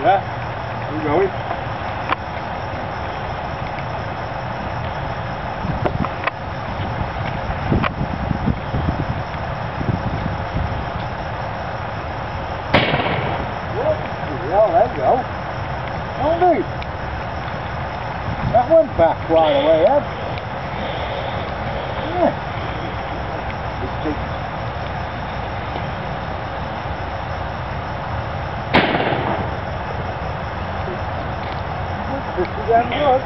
Yeah, you going? Yeah, there you go. That went back right away, Ed. Kokudan var.